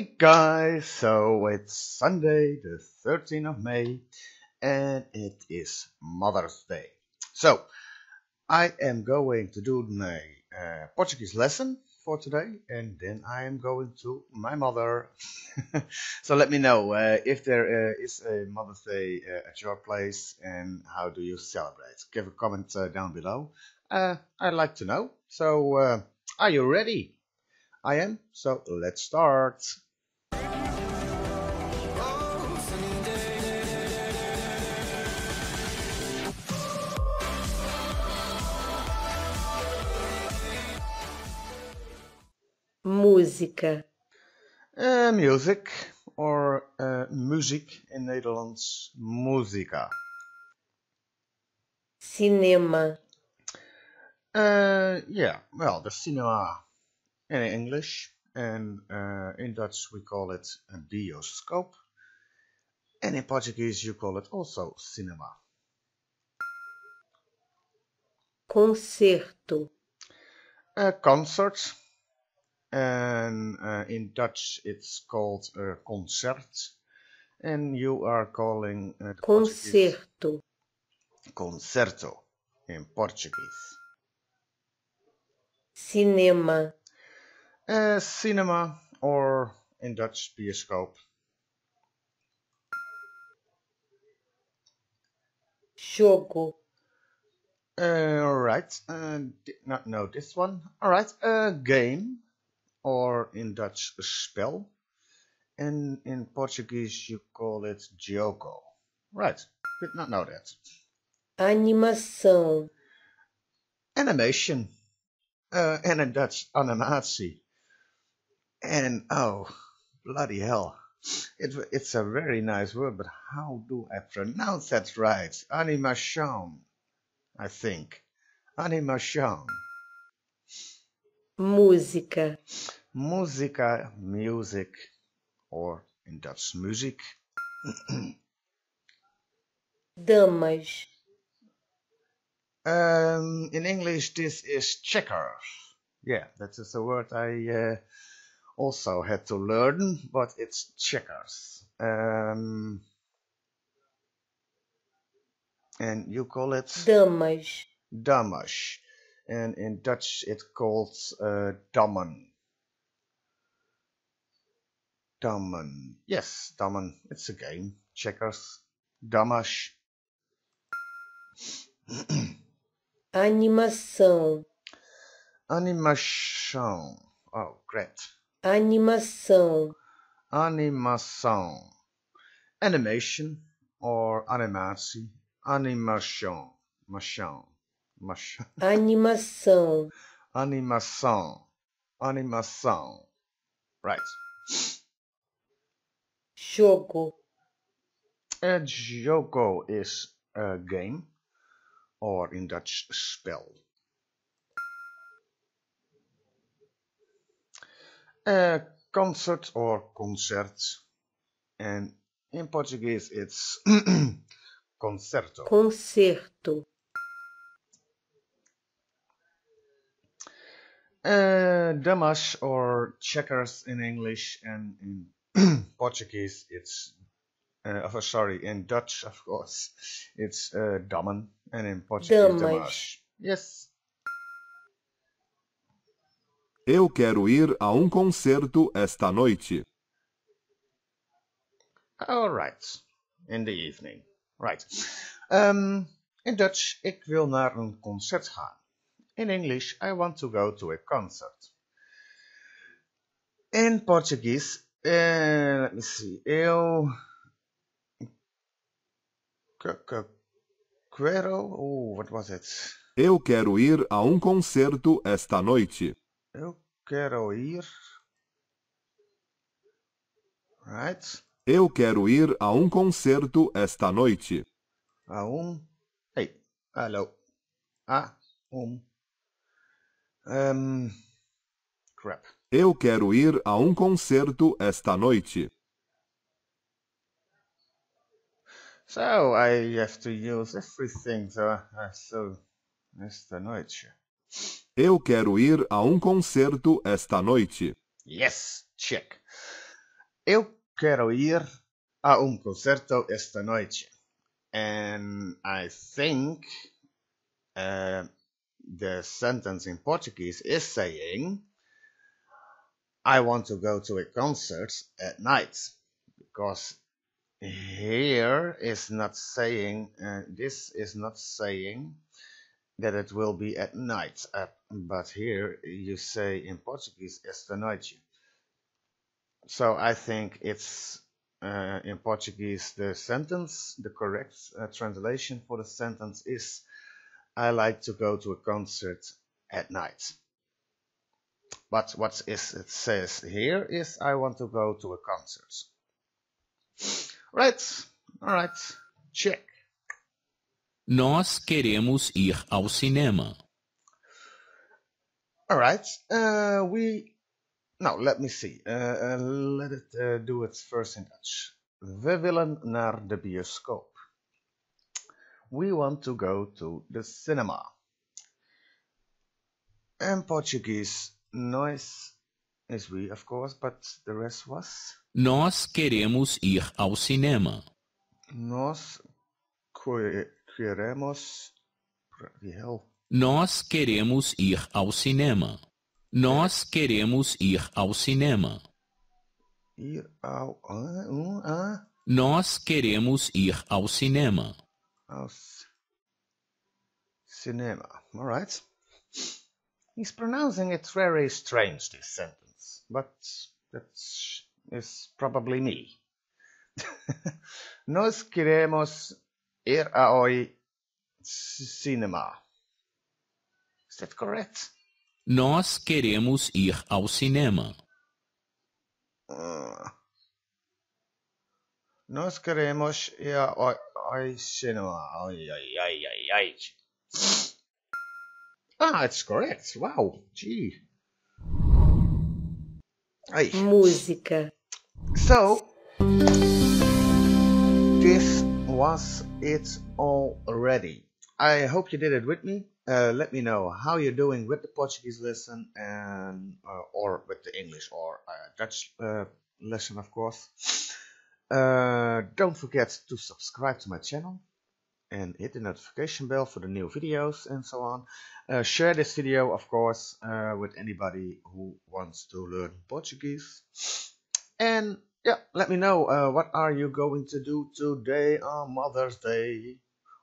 Hey guys, so it's Sunday the 13th of May and it is Mother's Day. So I am going to do my uh, Portuguese lesson for today and then I am going to my mother. so let me know uh, if there uh, is a Mother's Day uh, at your place and how do you celebrate. Give a comment uh, down below. Uh, I'd like to know. So are you ready? I am, so let's start. Música, Uh, music, or uh, muziek in Netherlands, muzika. cinema, Uh, yeah, well, the cinema in English, and uh, in Dutch we call it a bioscoop, and in Portuguese you call it also cinema. concerto, A concert, and uh, in Dutch it's called a concert, and you are calling uh, the Portuguese concerto, concerto in Portuguese. cinema, Uh, cinema, or in Dutch, bioscoop. Jogo, Uh, alright, uh, did not know this one. Alright, a game, or in Dutch, a spell. And in Portuguese, you call it jogo. Right, did not know that. animação, Animation, uh, and in Dutch, animatie. And oh, bloody hell. It, it's a very nice word, but how do I pronounce that right? Animation, I think. Animation. música, Musica, music, or in Dutch, music. damas, Um, in English, this is checkers. Yeah, that is just a word I uh, also had to learn, but it's checkers. Um, and you call it damas, damas. And in Dutch, it's called uh, dammen. Dammen. Yes, dammen. It's a game. Checkers. Damas. animação, Animation. Oh, great. Animação, Animação. Animation or animatie. Animation. Machine. Machine. animação, Animação. Animação. Right. jogo, A jogo is a game, or in Dutch, spel. A concert or concert, and in Portuguese it's concerto. concerto, Uh, damas or checkers in English, and in Portuguese it's uh, sorry, in Dutch of course it's uh, dammen, and in Portuguese Damas. damas. Yes. Eu quero ir a um concerto esta noite. All right. In the evening. Right. Um, in Dutch, ik wil naar een concert gaan. In English, I want to go to a concert. In Portuguese, uh, let me see. Eu que- que- quero. Oh, what was it? Eu quero ir a um concerto esta noite. Eu quero ir. Right. Eu quero ir a um concerto esta noite. A um. Hey, hallo. A um. Um. Crap. Eu quero ir a um concerto esta noite. So I have to use everything. So, uh, so esta noite. Eu quero ir a um concerto esta noite. Yes, check. Eu quero ir a um concerto esta noite. And I think uh, the sentence in Portuguese is saying, I want to go to a concert at night. Because here is not saying, uh, this is not saying that it will be at night. Uh, but here you say in Portuguese, esta noite. So I think it's uh, in Portuguese the sentence, the correct uh, translation for the sentence is I like to go to a concert at night. But what is it says here is I want to go to a concert. Right, all right, check. Nós queremos ir ao cinema. All right, uh, we now let me see. Uh, uh, let it uh, do it first in Dutch. We willen naar de bioscoop. We want to go to the cinema. In Portuguese, nós is we, of course, but the rest was Nós queremos ir ao cinema. nós que- queremos. Nós queremos ir ao cinema. Nós queremos ir ao cinema. Ir ao. ah, um, ah, Nós queremos ir ao cinema. ao cinema. All right. He's pronouncing it very strange, this sentence, but that is probably me. Nós queremos ir ao c- cinema. Is that correct? Nós queremos ir ao cinema. Uh, nós queremos ir ao, ao cinema. Ai, ai, ai, ai, ai. Ah, it's correct. Wow, gee. Ai. música, So, this was it already. I hope you did it with me. Uh, let me know how you're doing with the Portuguese lesson and uh, or with the English or uh, Dutch uh, lesson, of course. Uh, don't forget to subscribe to my channel and hit the notification bell for the new videos and so on. Uh, share this video, of course, with anybody who wants to learn Portuguese. And yeah, let me know uh, what are you going to do today on Mother's Day?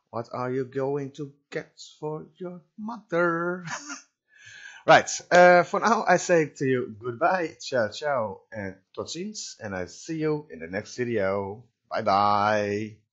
What are you going to get for your mother? right, uh, for now I say to you goodbye, ciao ciao, and tot ziens, and I see you in the next video. Bye bye.